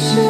should